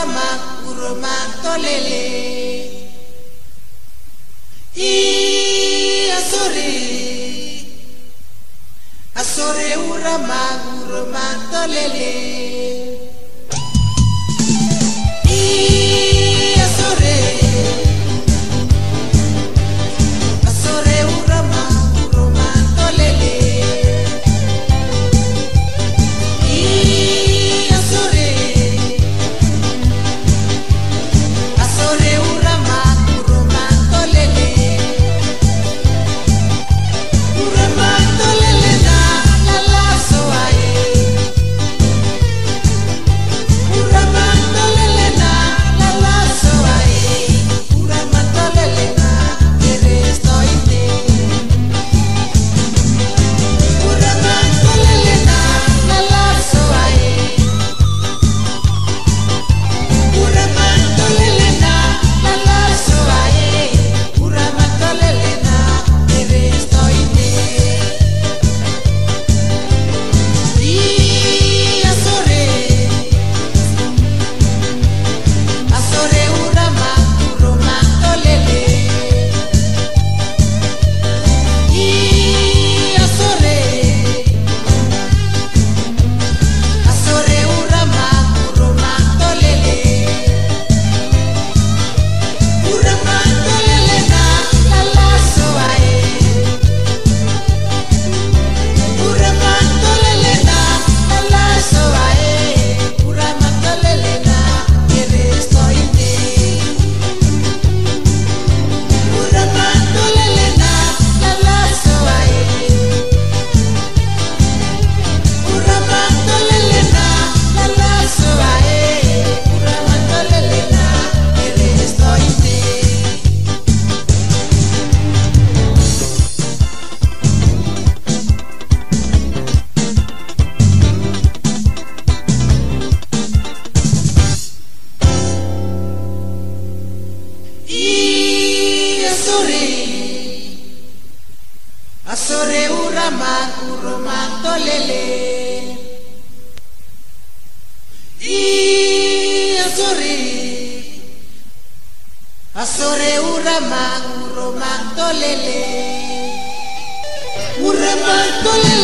Kurama kuruma tolele. Ii asore asore urama kuruma tolele. asore asore urama uroma tolele. I asore asore urama uroma tolele. Urama tolele.